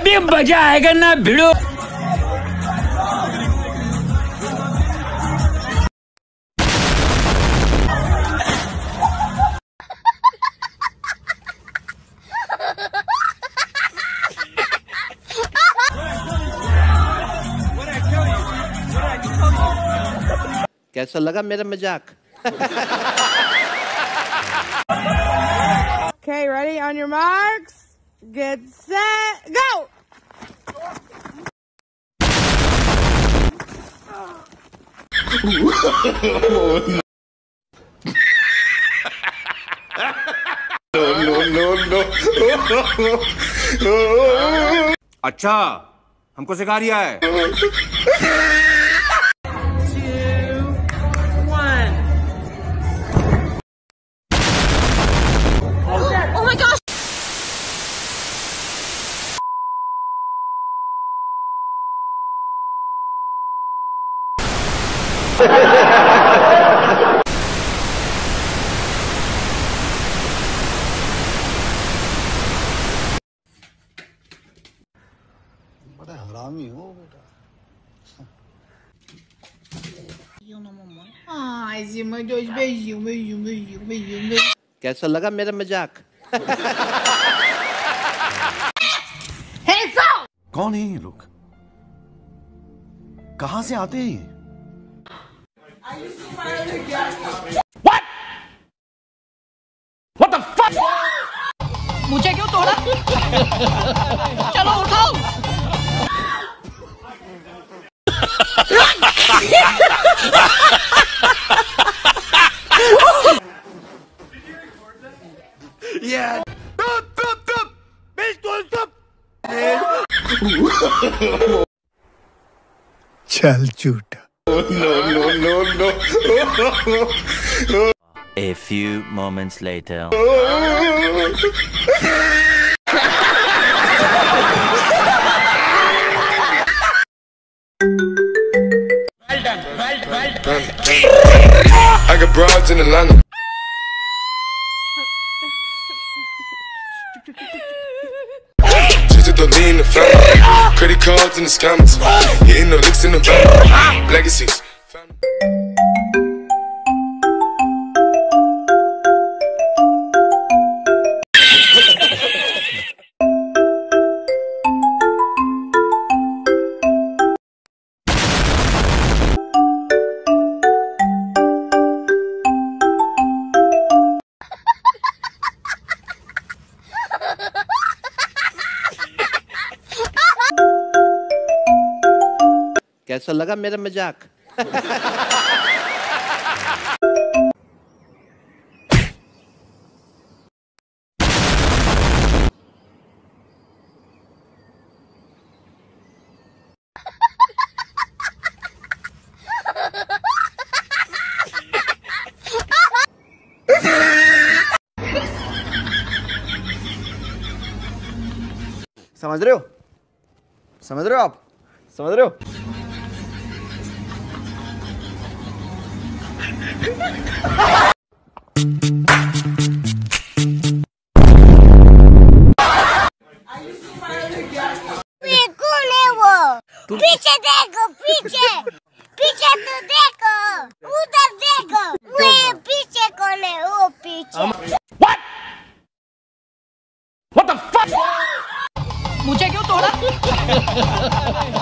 अभी मज़ा आएगा ना भिड़ो कैसा लगा मेरा मज़ाक Okay, ready? On your marks, get set, go! no, no, no, no. अच्छा हमको सिखा रिया है कैसा लगा मेरा मज़ाक? कौन है ये लोग? कहा से आते हैं ये मुझे क्यों तोड़ा चलो उठाओ चल झूठा a few moments later. I got broads in Atlanta. To lean the family. Credit cards in the scammers. Hitting the licks in the bank. Legacies. कैसा लगा मेरा मज़ाक? समझ रहे हो? समझ रहे हो आप? समझ रहे हो? Pikuleło! Picie tego, picie! Picie tu tego! Uda tego! Moje picie koleło, picie! What? What the fuck? Muchego tola?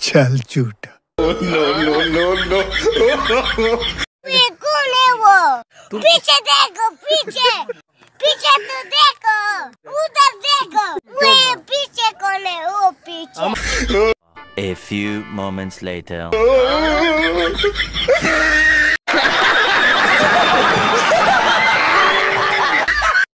चल झूठा ये कौन है वो पीछे देखो पीछे पीछे तो देखो उधर देखो वो पीछे कौन है वो पीछे A few moments later. Oh,